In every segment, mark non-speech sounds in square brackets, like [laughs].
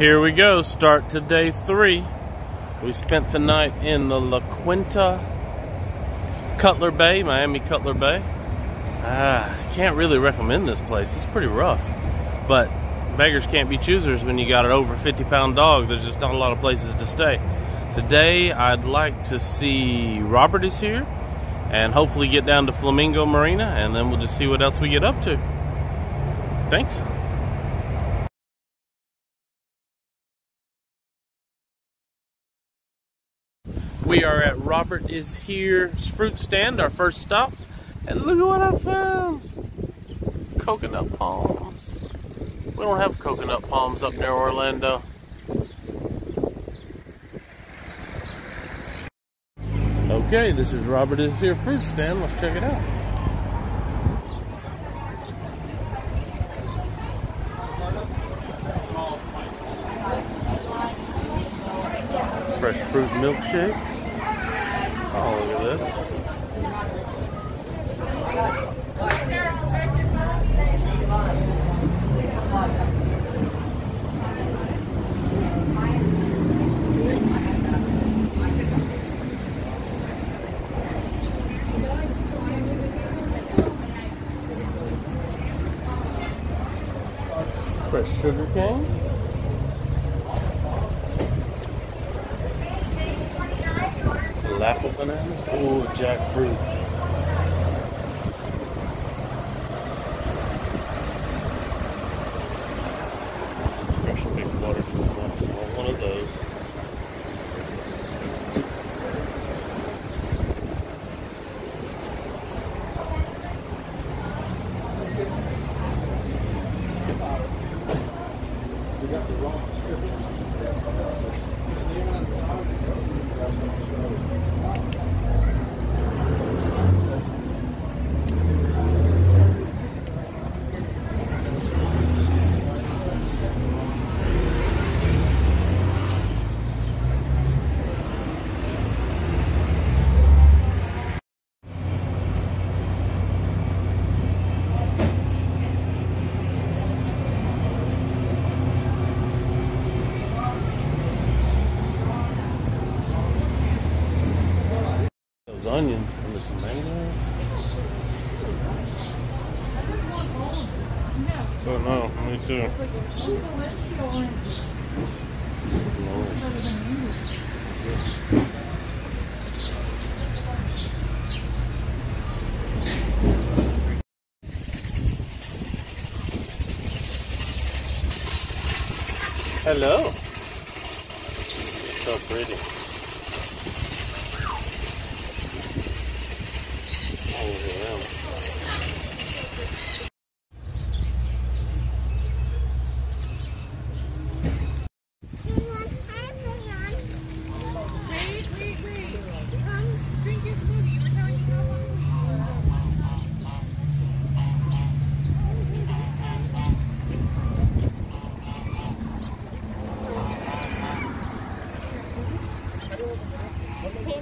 Here we go, start to day three. We spent the night in the La Quinta Cutler Bay, Miami Cutler Bay. Ah, can't really recommend this place. It's pretty rough. But beggars can't be choosers when you got an over 50 pound dog. There's just not a lot of places to stay. Today, I'd like to see Robert is here and hopefully get down to Flamingo Marina and then we'll just see what else we get up to. Thanks. We are at Robert is Here's fruit stand, our first stop. And look at what I found. Coconut palms. We don't have coconut palms up near Orlando. Okay, this is Robert is Here fruit stand. Let's check it out. Fresh fruit milkshakes. Oh, look at this. Fresh sugar cane. Bananas. Ooh, jackfruit. Fresh big water coconuts. I want one of those. Those onions and the tomatoes. Oh no, me too. Hello. So pretty. Oh, look at them. Wait, wait, wait. Come drink your smoothie. You were telling me how long. Well,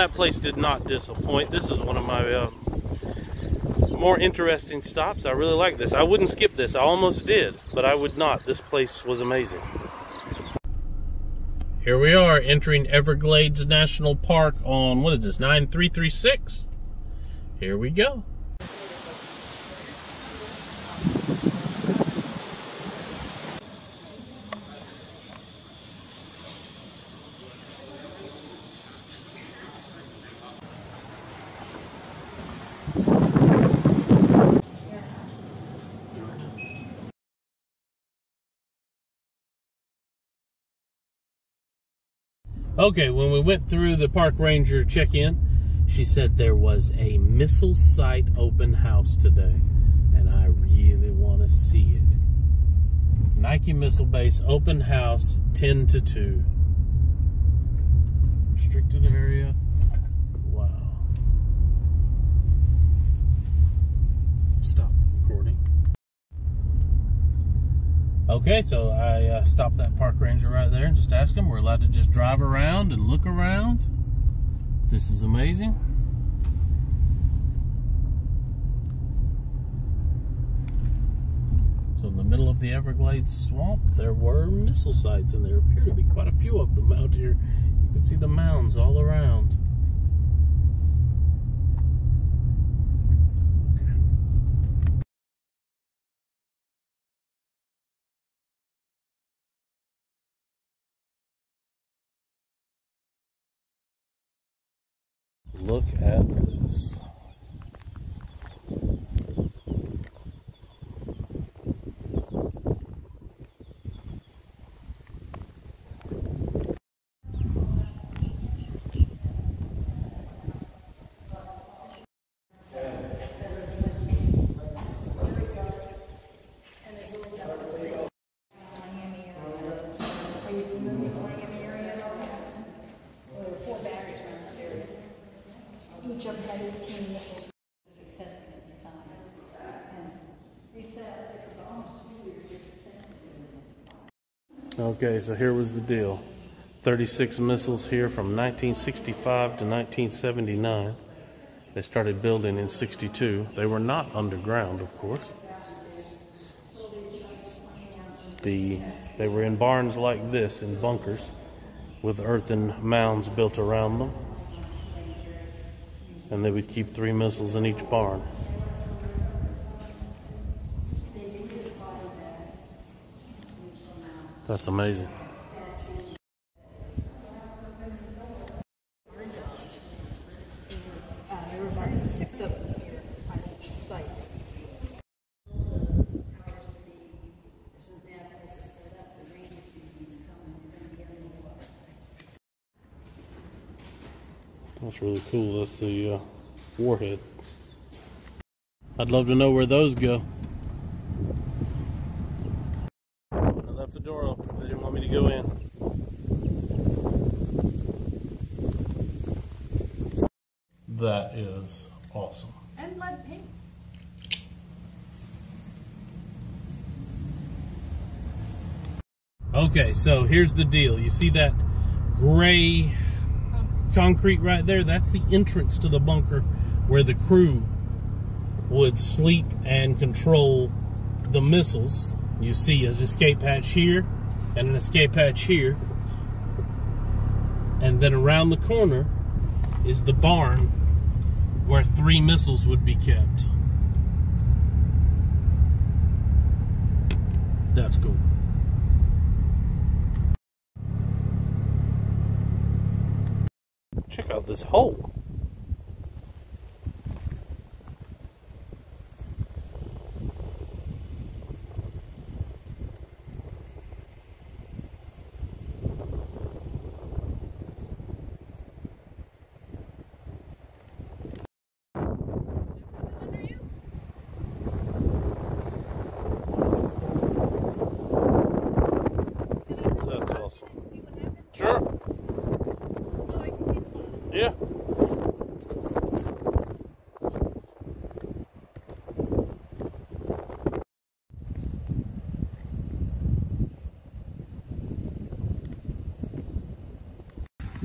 that place did not disappoint. This is one of my uh, more interesting stops. I really like this. I wouldn't skip this. I almost did, but I would not. This place was amazing. Here we are entering Everglades National Park on, what is this, 9336? Here we go. Okay, when we went through the park ranger check in, she said there was a missile site open house today, and I really want to see it. Nike Missile Base open house 10 to 2. Restricted area. Wow. Stop Okay, so I uh, stopped that park ranger right there and just asked him. We're allowed to just drive around and look around. This is amazing. So in the middle of the Everglades swamp, there were missile sites, and there appear to be quite a few of them out here. You can see the mounds all around. Look at this. Miami area. Are you familiar with Miami area at all? Well, there were four batteries around this area. Each of them had eighteen missiles tested at the time. And they set up there for almost two years. Okay, so here was the deal 36 missiles here from 1965 to 1979. They started building in 62. They were not underground, of course. The, they were in barns like this, in bunkers, with earthen mounds built around them. And they would keep three missiles in each barn. That's amazing. Uh, there were about six of them here on each amazing. That's really cool. That's the uh, warhead. I'd love to know where those go. I left the door open. They didn't want me to go in. That is awesome. And lead paint. Okay, so here's the deal. You see that gray concrete right there? That's the entrance to the bunker where the crew would sleep and control the missiles. You see an escape hatch here and an escape hatch here. And then around the corner is the barn where three missiles would be kept. That's cool. Check out this hole.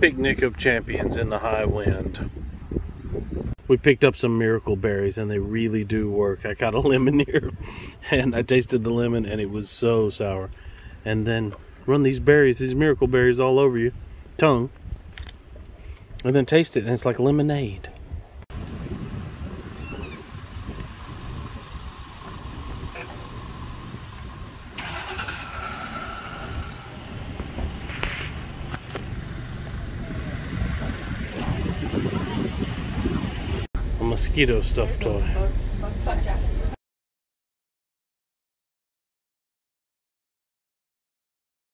Picnic of champions in the high wind. We picked up some miracle berries and they really do work. I got a [laughs] lemon here and I tasted the lemon and it was so sour. And then run these berries, these miracle berries all over your tongue and then taste it and it's like lemonade mosquito stuffed toy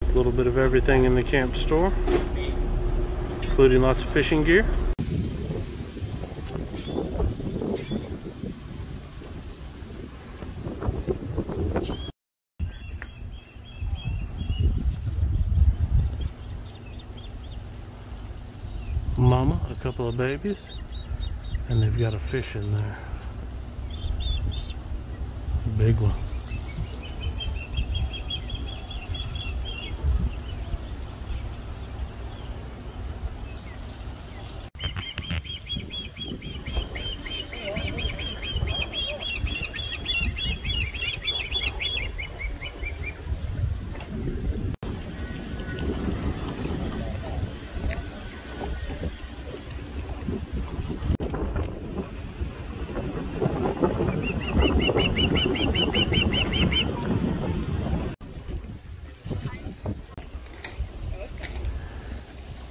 a little bit of everything in the camp store including lots of fishing gear. Mama, a couple of babies, and they've got a fish in there. Big one.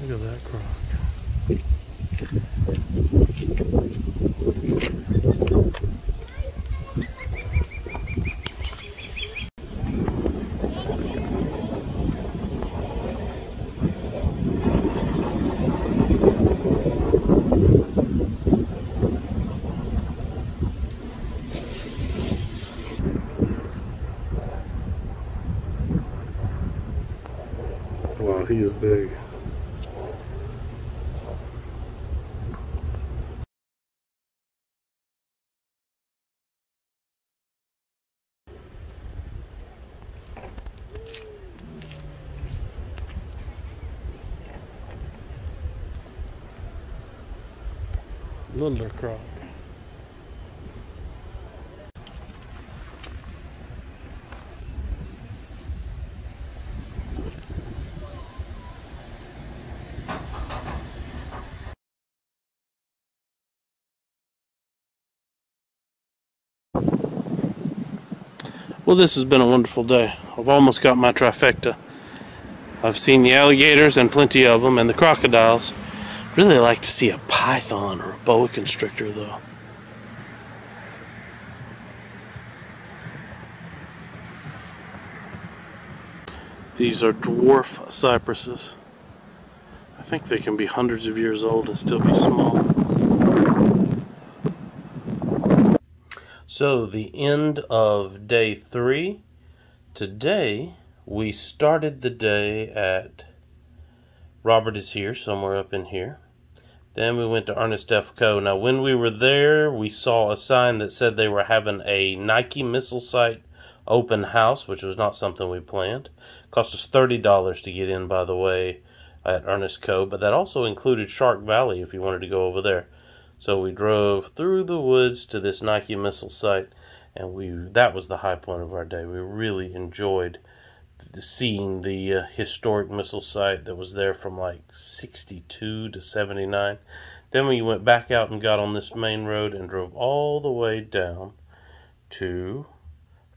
Look at that croc. Wow, he is big. Well, this has been a wonderful day. I've almost got my trifecta. I've seen the alligators and plenty of them, and the crocodiles. Really like to see a python or a boa constrictor, though. These are dwarf cypresses. I think they can be hundreds of years old and still be small. So, the end of day three. Today, we started the day at Robert is here, somewhere up in here. Then we went to Ernest F. Coe. Now, when we were there, we saw a sign that said they were having a Nike missile site open house, which was not something we planned. Cost us $30 to get in, by the way, at Ernest Coe. but that also included Shark Valley if you wanted to go over there. So we drove through the woods to this Nike missile site, and we that was the high point of our day. We really enjoyed seeing the uh, historic missile site that was there from like 62 to 79. Then we went back out and got on this main road and drove all the way down to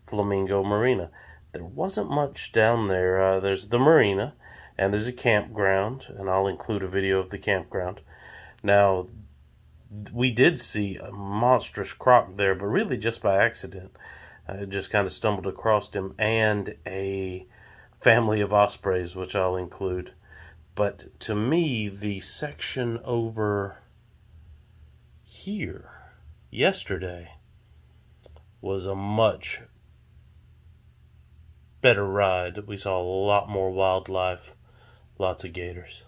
Flamingo Marina. There wasn't much down there. Uh, there's the marina and there's a campground, and I'll include a video of the campground. Now, we did see a monstrous croc there, but really just by accident. I just kind of stumbled across him and a family of ospreys, which I'll include. But to me, the section over here yesterday was a much better ride. We saw a lot more wildlife, lots of gators.